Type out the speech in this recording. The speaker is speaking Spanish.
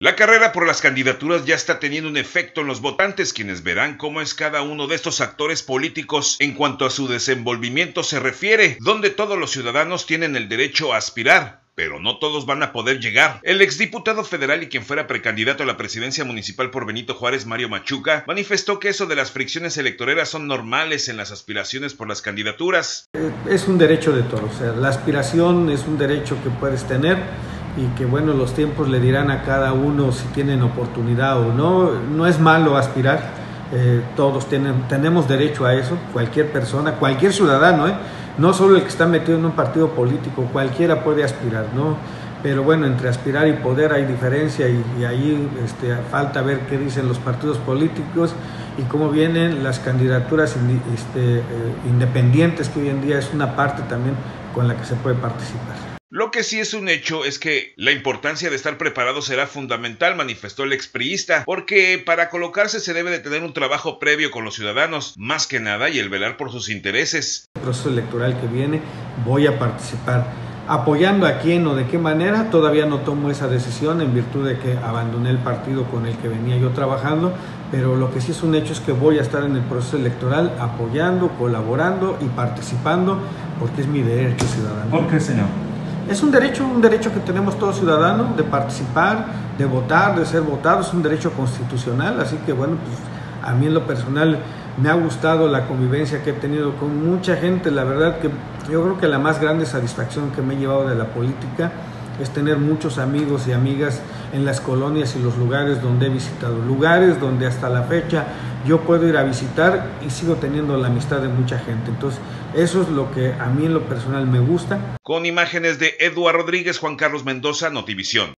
La carrera por las candidaturas ya está teniendo un efecto en los votantes, quienes verán cómo es cada uno de estos actores políticos en cuanto a su desenvolvimiento se refiere, donde todos los ciudadanos tienen el derecho a aspirar, pero no todos van a poder llegar. El exdiputado federal y quien fuera precandidato a la presidencia municipal por Benito Juárez, Mario Machuca, manifestó que eso de las fricciones electoreras son normales en las aspiraciones por las candidaturas. Es un derecho de todos, la aspiración es un derecho que puedes tener y que bueno, los tiempos le dirán a cada uno si tienen oportunidad o no. No es malo aspirar, eh, todos tienen, tenemos derecho a eso, cualquier persona, cualquier ciudadano, ¿eh? no solo el que está metido en un partido político, cualquiera puede aspirar, ¿no? Pero bueno, entre aspirar y poder hay diferencia y, ahí este, falta ver qué dicen los partidos políticos y cómo vienen las candidaturas este, eh, independientes, que hoy en día es una parte también con la que se puede participar. Lo que sí es un hecho es que la importancia de estar preparado será fundamental, manifestó el expriista, porque para colocarse se debe de tener un trabajo previo con los ciudadanos, más que nada, y el velar por sus intereses. El proceso electoral que viene, voy a participar. Apoyando a quién o de qué manera, todavía no tomo esa decisión en virtud de que abandoné el partido con el que venía yo trabajando, pero lo que sí es un hecho es que voy a estar en el proceso electoral apoyando, colaborando y participando, porque es mi derecho ciudadano. ¿Por qué, señor? Es un derecho, un derecho que tenemos todos ciudadanos de participar, de votar, de ser votados, es un derecho constitucional, así que bueno, pues a mí en lo personal me ha gustado la convivencia que he tenido con mucha gente, la verdad que yo creo que la más grande satisfacción que me he llevado de la política es tener muchos amigos y amigas en las colonias y los lugares donde he visitado, lugares donde hasta la fecha yo puedo ir a visitar y sigo teniendo la amistad de mucha gente. Entonces, eso es lo que a mí en lo personal me gusta. Con imágenes de Eduardo Rodríguez, Juan Carlos Mendoza, Notivisión.